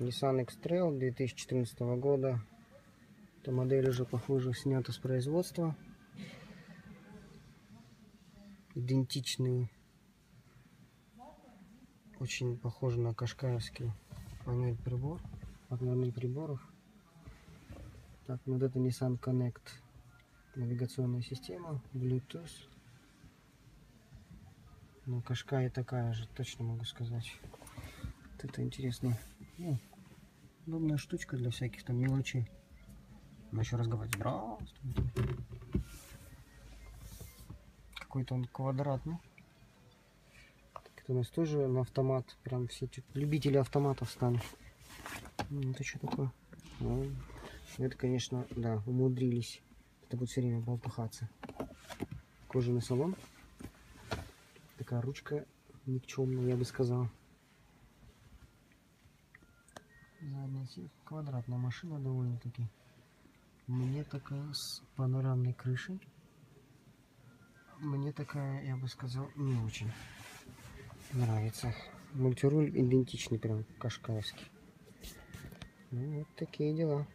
Nissan X-Trail 2014 года. Эта модель уже, похоже, снята с производства. Идентичный. Очень похож на кашкаевский панель прибор. Панель приборов. Так, вот это Nissan Connect. Навигационная система. Bluetooth. Ну, Кашкай такая же, точно могу сказать. Вот это интересно. Ну, удобная штучка для всяких там мелочей. Она еще разговаривает. Здравствуйте. Какой-то он квадратный. Это у нас тоже на автомат. Прям все любители автоматов стали. М, Это что такое? Ну, это, конечно, да, умудрились. Это будет все время болтыхаться. Кожаный салон. Такая ручка никчемная, я бы сказал. Задняя. Квадратная машина довольно-таки. Мне такая с панорамной крышей. Мне такая, я бы сказал, не очень нравится. Мультируль идентичный, прям кашкаевский. Ну, вот такие дела.